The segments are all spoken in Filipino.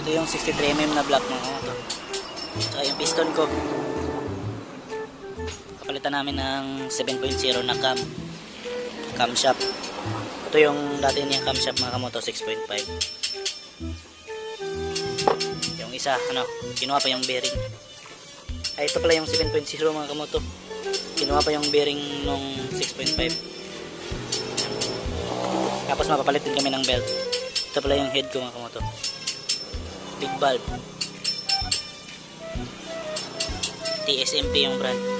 ito yung 63mm na block mga moto. Tsaka yung piston ko. Kapalitan namin ng 7.0 na cam. Cam shop. Ito yung dati niya cam shop mga kamoto 6.5. Yung isa ano, kinuha pa yung bearing. Ay ito pala yung 7.0 mga kamoto. Kinuha pa yung bearing nung 6.5. Tapos mapapalit din kami ng belt. Ito pala yung head ko mga kamoto big valve TSMP yung brand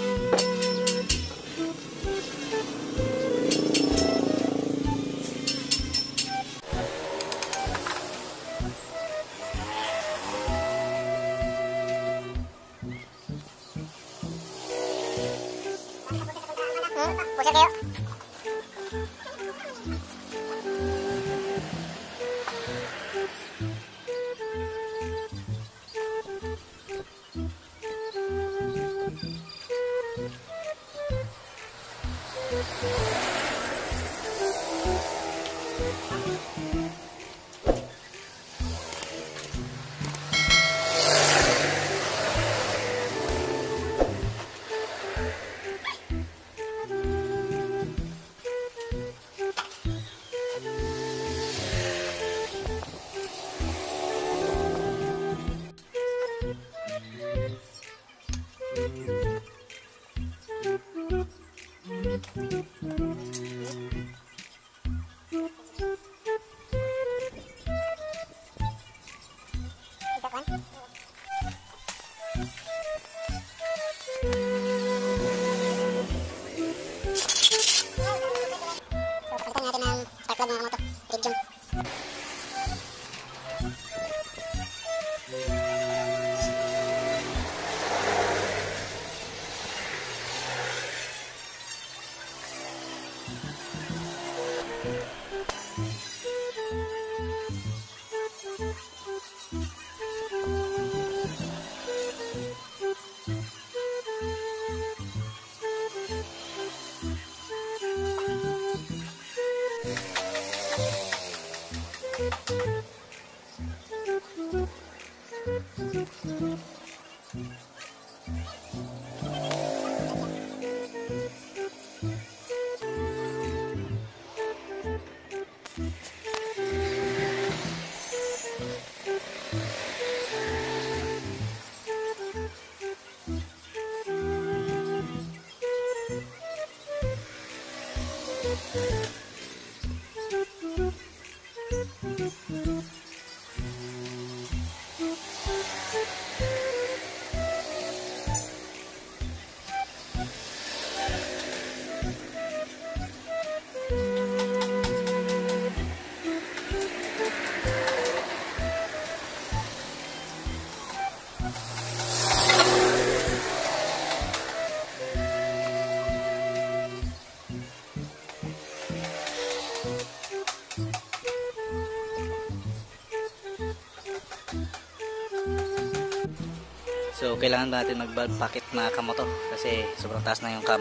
So kailangan natin mag valve packet na kamoto kasi sobrang taas na yung cam.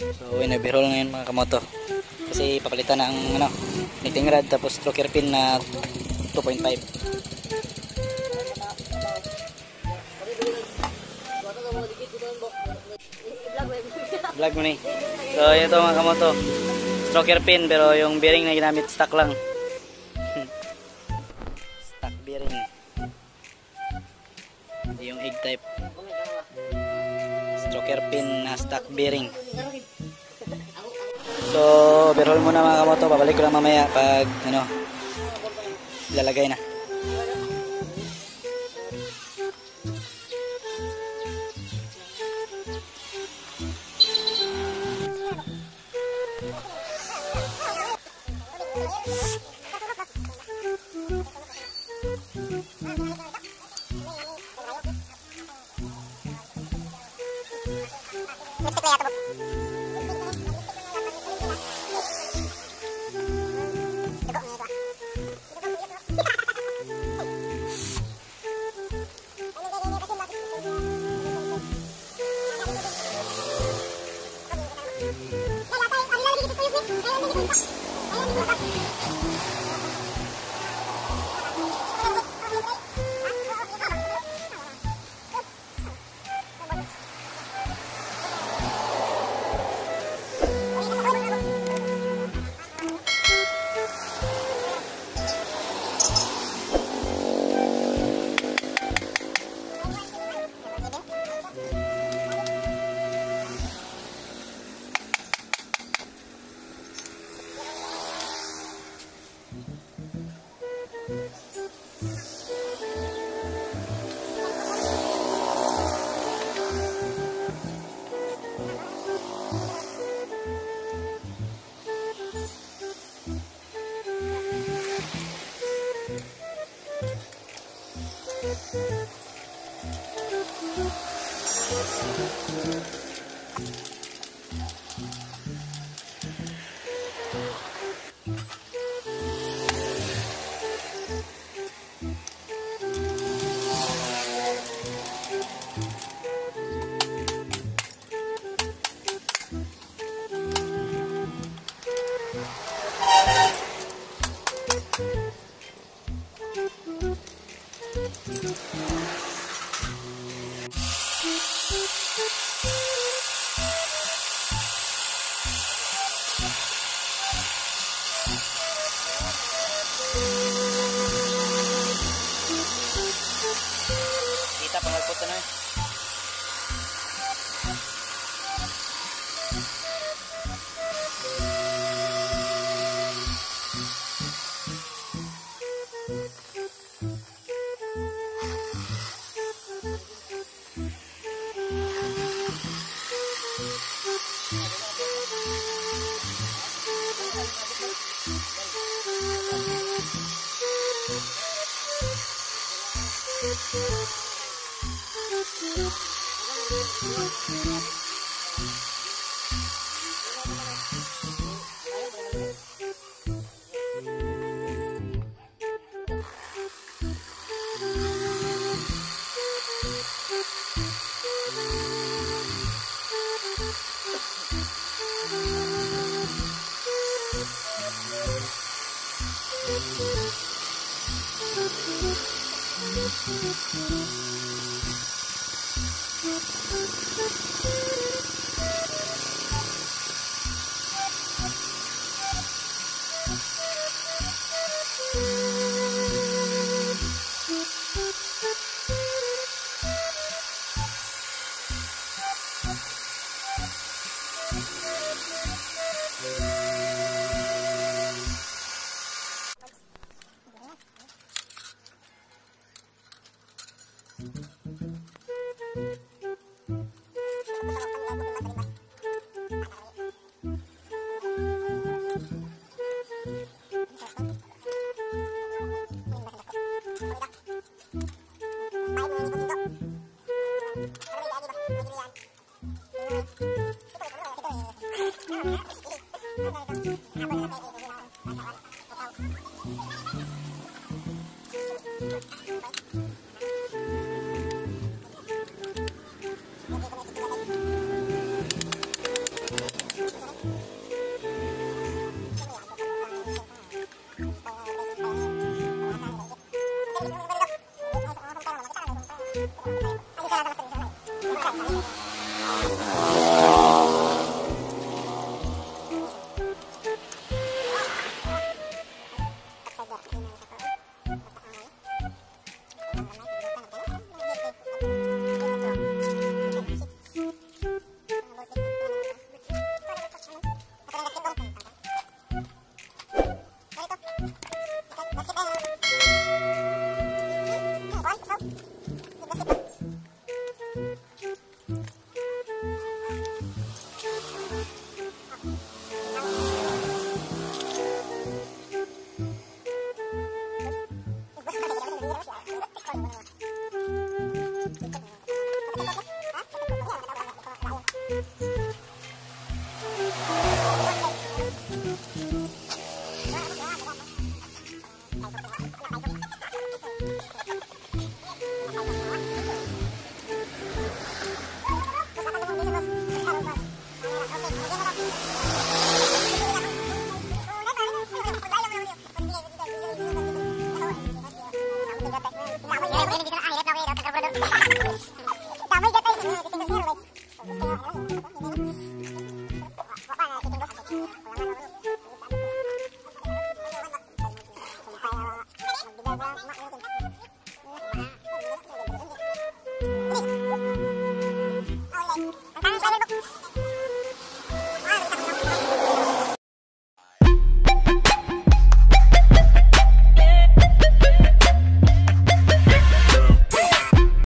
So, winabirol ngayon mga kamoto. Kasi papalitan na ang ano, knitting rod tapos stroker pin na 2.5. Vlog mo ni. So, ito mga kamoto. Stroker pin pero yung bearing na ginamit stock lang. stock bearing. Hindi yung egg type. Stroker pin na stock bearing. So, overhaul muna mga kamoto. Babalik ko lang mamaya pag ano, lalagay na. Multiply